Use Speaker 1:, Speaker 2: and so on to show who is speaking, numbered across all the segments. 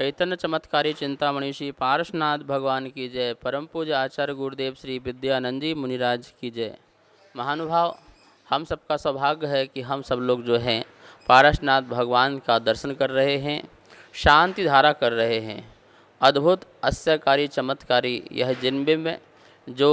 Speaker 1: चैतन्य चमत्कारी चिंतामणि श्री पारसनाथ भगवान की जय। परम पूज्य आचार्य गुरुदेव श्री विद्यानंद जी मुनिराज की जय। महानुभाव, हम सबका सौभाग्य है कि हम सब लोग जो हैं पारसनाथ भगवान का दर्शन कर रहे हैं, शांति धारा कर रहे हैं। अद्भुत अस्यकारी चमत्कारी यह जिनबिंब जो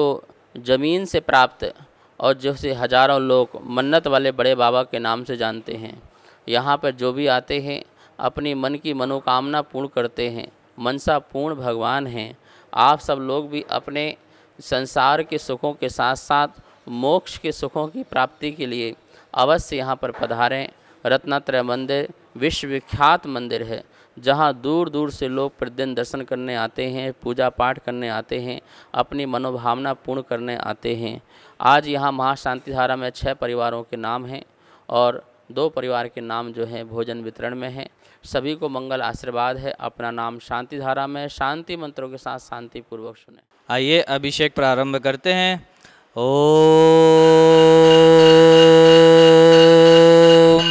Speaker 1: ज़मीन से प्राप्त और जिसे हज़ारों लोग मन्नत वाले बड़े बाबा के नाम से जानते हैं। यहाँ पर जो भी आते हैं अपनी मन की मनोकामना पूर्ण करते हैं। मनसा पूर्ण भगवान हैं। आप सब लोग भी अपने संसार के सुखों के साथ साथ मोक्ष के सुखों की प्राप्ति के लिए अवश्य यहाँ पर पधारें। रत्नात्रय मंदिर विश्वविख्यात मंदिर है, जहाँ दूर दूर से लोग प्रतिदिन दर्शन करने आते हैं पूजा पाठ करने आते हैं, अपनी मनोभावना पूर्ण करने आते हैं। आज यहाँ महाशांति धारा में छः परिवारों के नाम हैं और दो परिवार के नाम जो हैं भोजन वितरण में हैं। सभी को मंगल आशीर्वाद है। अपना नाम शांति धारा में शांति मंत्रों के साथ शांति पूर्वक सुने।
Speaker 2: आइए, अभिषेक प्रारंभ करते हैं। ओ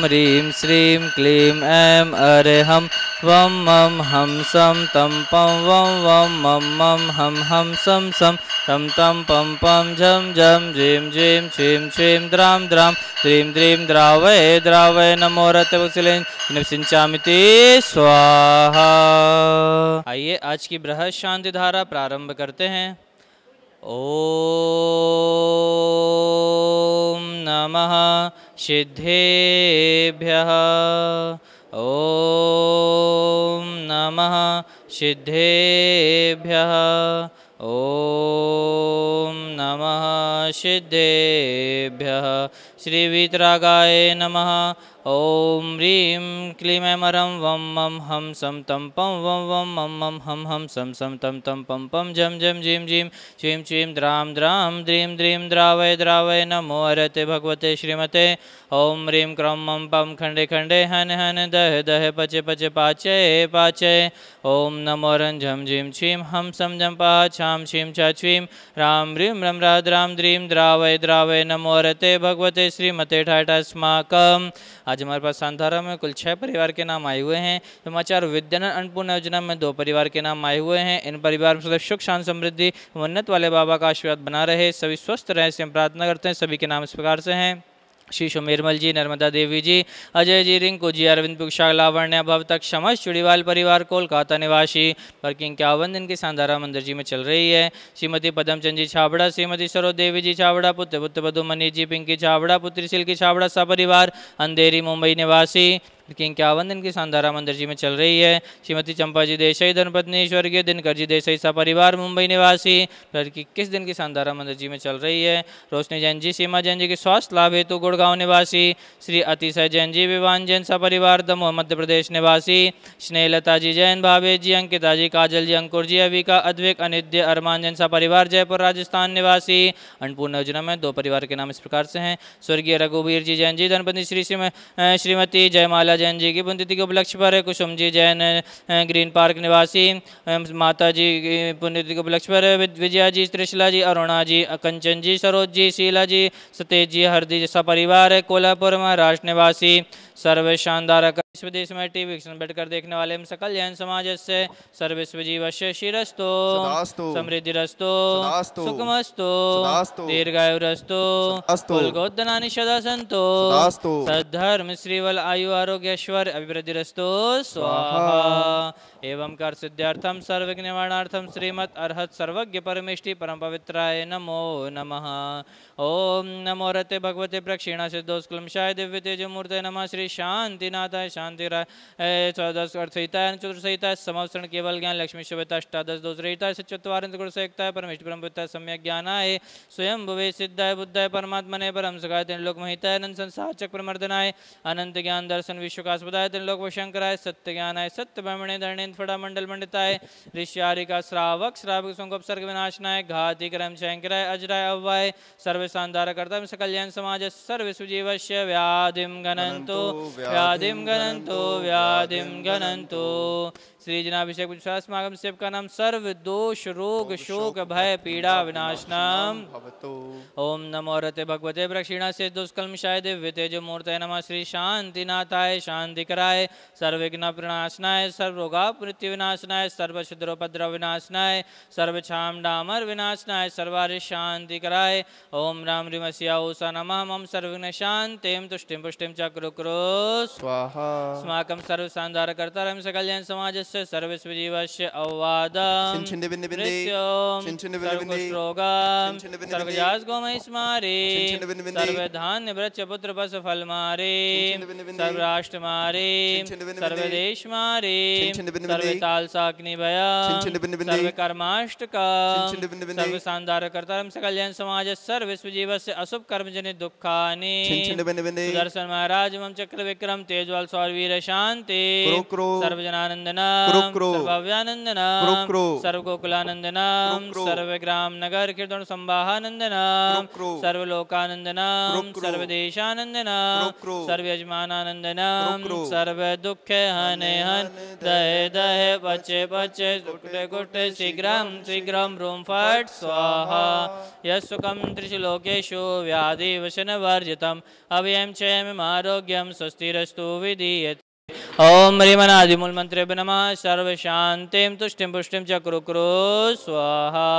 Speaker 2: ह्रीं श्रीं क्लीं ऐं अरहं वं मं हं सं तं पं वं वं मं मं हं हं सं सं तं तं पं पं झं झं झीं झीं छीं छीं द्रां द्रां द्रीं द्रीं द्रावय द्रावय नमो रतवसिलें सिंचामिति स्वाहा। आइए आज की बृहद शांति धारा प्रारंभ करते हैं। ॐ नमः सिद्धेभ्यः। ॐ नमः सिद्धेभ्यः। ॐ नमः सिद्धेभ्यः। श्रीवीतरागाय नमः ॐ ह्रीं क्लीं ऐमरं वं मं हं सं तं पं वं वं मं मं हं हं सं सं तं तं पं पं झं झं झीं झीं छीं छीं द्रां द्रां द्रीं द्रीं द्रावय द्रावय नमो हरते भगवते श्रीमते ॐ ह्रीं क्रं मं पं खण्डे खण्डे हन हन दह दह पचे पचे पाचय पाचय ॐ नमो रं झं झीं छीं हं सं जं पः छां छीं छ छीं रां ह्रीं रं राद्रां द्रीं द्रावय द्रावय नमो हरते भगवते श्रीमते ठाटस्माकम् आज हमारे पास सांधारा में कुल छः परिवार के नाम आए हुए हैं। समाचार विद्यानंद अन्नपूर्ण योजना में दो परिवार के नाम आए हुए हैं। इन परिवार में सदैव सुख, शांत समृद्धि, उन्नत वाले बाबा का आशीर्वाद बना रहे। सभी स्वस्थ रहे से हम प्रार्थना करते हैं। सभी के नाम इस प्रकार से हैं। श्री सुमेरमल जी, नर्मदा देवी जी, अजय जी, रिंकू जी, अरविंद पुक्षा लावण्य भव तक समझ चुड़ीवाल परिवार, कोलकाता निवासी, वर्किंग इक्यावन दिन की सांधारा मंदिर जी में चल रही है। श्रीमती पदमचंद जी छाबड़ा, श्रीमती सरो देवी जी छाबड़ा, पुत्र पुत्र बधुमनी जी, पिंकी छाबड़ा, पुत्री सिल्की छाबड़ा, सपरिवार, अंधेरी मुंबई निवासी की इक्यावन दिन की सांधारा मंदिर जी में चल रही है। श्रीमती चंपा जी देसाई धर्मपत्नी स्वर्गीय दिनकर जी देसाई सपरिवार मुंबई निवासी लड़की किस दिन की सांधारा मंदिर जी में चल रही है? रोशनी जैन जी, सीमा जैन जी के स्वास्थ्य लाभ हेतु गुड़गांव निवासी, श्री अतिशय जैन जी, विवान जैन सपरिवार दमोह मध्य प्रदेश निवासी, स्नेहलता जी जैन, भावे जी, अंकिता जी, काजल जी, अंकुर जी, अविका, अद्विक अनिद्य अरमान जैन सा परिवार, जयपुर, राजस्थान निवासी, अन्नपूर्ण योजना में दो परिवार के नाम इस प्रकार से हैं। स्वर्गीय रघुवीर जी जैन जी धनपति श्री श्रीमती जयमाला जैन जी की पुण्यतिथि के उपलक्ष्य पर कुसुम जी जैन ग्रीन पार्क निवासी माता जी की पुण्यतिथि के उपलक्ष्य पर विजया जी, त्रिशला जी, अरुणा जी कंचन जी, सरोज जी, शीला जी, सतेज जी हरदी जैसा परिवार कोल्हापुर महाराष्ट्र निवासी सर्व शानदार विश्व देश में टीवी बैठकर देखने वाले हम सकल जैन समाज से सर्वस्व जीव शिरस्तो समृद्धि
Speaker 3: रस्तो।
Speaker 2: सुखमस्तो
Speaker 3: दीर्घायु
Speaker 2: रस्तो
Speaker 3: सदास्तु।
Speaker 2: सदा
Speaker 3: संतो।
Speaker 2: सद्धर्म श्रीवल आयु आरोग्य अभिवृद्धि रस्तो स्वाहा एवं कर सिद्धार्थम सर्वज्ञ निवारणार्थम श्रीमद अर्हत सर्वज्ञ परमेष्टि परम पवित्राय नमो नमः। ओम नमो रते भगवते प्रक्षीणा सिद्धोस्कुलमशाय दिव्य तेज नमः। श्री शांतिनाथाय शांतिराय अर्थहिताय चतुर्सहिताय समवसरण केवल ज्ञान लक्ष्मी शुभता अष्टादश दोषरहिताय सच्चत्वारिंद गुण परम पिता सम्यक ज्ञानाय स्वयं भुवे सिद्धाय बुद्धाय परमात्मने परम सगाय तीन लोक महिताय अनंत संसार चक्र प्रमर्दनाय अनंत ज्ञान दर्शन विश्वकास्पदाय तीन लोक शंकराय सत्य ज्ञानाय सत्य ब्रह्मणे धरणे फड़ा मंडल मंडिताय ऋष्यारिका श्रावक श्रावक संगोपसर्ग विनाशनाय घाति करम शंकराय अजराय अव्वाय सर्व शानदार कर्तव्य सकल जैन समाज सर्व सुजीवस्य व्याधिम गणंतो व्याधिम गणंतो व्याधिम गणंतो श्री जनाभिषेक विश्वासमागम सेवका नाम सर्व दोष रोग शोक भय पीड़ा विनाशनम ओम नमो रते भगवते प्रक्षिणा से दुष्कलमशाय दिव्य तेज मूर्त नमः। श्री शांतिनाथाय शांति कराय। सर्वविघ्न प्रणाशनाय सर्वरोगा मृत्यु विनाशनाय सर्वशुद्रोपद्रव विनाशनाय सर्व सर्वक्षाम डामर विनाशनाय सर्वारि शांति कराय ओम राम रिमस्या ऊषा नमः मम सर्वविघ्न शांतिम तुष्टिम पुष्टिम चक्रु क्रोस
Speaker 3: स्वाहा।
Speaker 2: अस्माकं सर्वसान्धारकर्तारं सकल्यान् समाजस्य सर्वस्वजीवस्य अववादं सर्वकुष्ठरोगं
Speaker 3: छिन्छिन्निबिन्निबिन्नि,
Speaker 2: सर्वजासगोमयि स्मारे
Speaker 3: छिन्छिन्निबिन्निबिन्नि,
Speaker 2: सर्वधान्यवृच्च पुत्रपशुफलमारे
Speaker 3: छिन्छिन्निबिन्निबिन्नि,
Speaker 2: सर्वराष्ट्रमारे।
Speaker 3: छिन्छिन्निबिन्निबिन्नि,
Speaker 2: सर्वदेशमारे।
Speaker 3: छिन्छिन्निबिन्निबिन्नि,
Speaker 2: सर्वतालसाग्निभया
Speaker 3: छिन्छिन्निबिन्निबिन्नि,
Speaker 2: सर्वकर्माष्टका
Speaker 3: छिन्छिन्निबिन्निबिन्नि,
Speaker 2: सर्वसान्धारकर्तारं सकल्यान् समाजस्य सर्वस्वजीवस्य अशुभकर्मजनित दुःखानि। सुदर्शन महाराज मम चक्र विक्रम तेजवाल सौरवीर शांति सर्वजनानंदना सर्वगोकुलानंदना
Speaker 3: कुरु,
Speaker 2: सर्वग्राम नगर कीर्तन संवाहानंदना सर्वलोकानंदना सर्वदेशानंदना सर्वयजमानानंदना सर्व दुख हने हन। दहे दहे बचे बचे। गुटे गुटे शीघ्रम शीघ्रम रूम फट। स्वाहा। यस्सुखम त्रिशलोकेषु व्याधि वशन वर्जितम अभयं चयम आरोग्यम स्वस्तिरस्तु विधीयते। ओम ह्रीमनादिमूलमन्त्रे नमः। सर्वशान्तिं तुष्टिं पुष्टिं च कुरु कुरु। स्वाहा।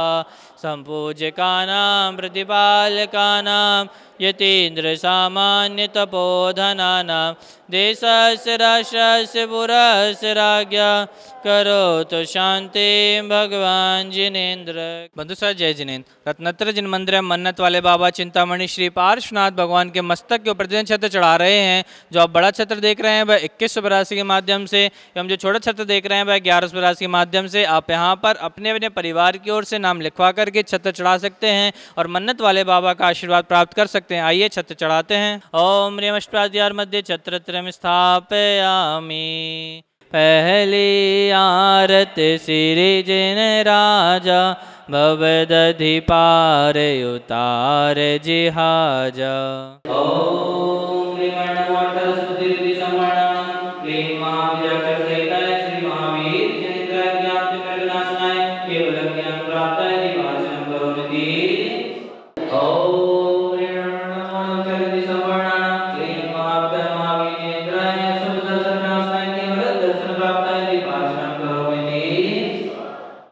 Speaker 2: सम्पूज्यकानां, प्रतिपालकानां यतीन्द्रसामान्यतपोधनानां देशस्य राष्ट्रस्य पुरस्य राज्ञा करोतु शांतिं भगवान जिनेन्द्र। बंधु सर जय जिनेन्द्र। रत्नत्र जिन मंदिर मन्नत वाले बाबा चिंतामणि, श्री पार्श्वनाथ भगवान के मस्तक के ऊपर प्रतिदिन छत्र चढ़ा रहे हैं, जो आप बड़ा छत्र देख रहे हैं, वह इक्कीस सौ बरासी के माध्यम से एवं जो छोटा छत्र देख रहे हैं, वह ग्यारह सौ बरासी के माध्यम से, आप यहाँ पर अपने अपने परिवार की ओर से नाम लिखवा करके छत्र चढ़ा सकते हैं और मन्नत वाले बाबा का आशीर्वाद प्राप्त कर सकते हैं। आइए छत्र चढ़ाते हैं। ओम रेमष्टाद्यार मध्य छत्र त्रम स्थापयामी। पहली आरत श्री जिन राजा भवदधि पार उतार जिहाजा।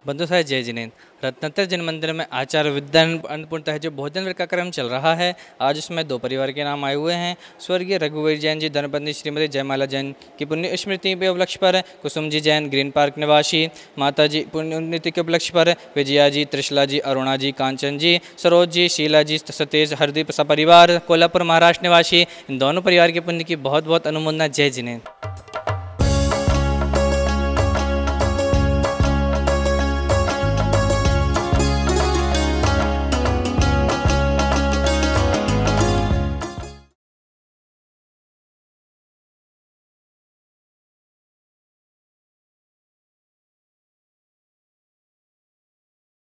Speaker 2: बंधु साहब, जय जिनेन्द्र। रत्नत्र जिन मंदिर में आचार्य विद्या अन्नपूर्णता जो भोजन का क्रम चल रहा है। आज उसमें दो परिवार के नाम आए हुए हैं। स्वर्गीय रघुवीर जैन जी, धर्मपत्नी श्रीमती जयमाला जैन की पुण्य स्मृति के उपलक्ष्य पर, कुसुम जी जैन, ग्रीन पार्क निवासी, माता जी पुण्यति के उपलक्ष्य पर, विजया जी, त्रिशला जी, अरुणा जी, कांचन जी, सरोज जी, शीला जी, सतेज, हरदीप परिवार कोल्हापुर महाराष्ट्र निवासी, इन दोनों परिवार के पुण्य की बहुत बहुत अनुमोदना। जय जिनेन्द्र।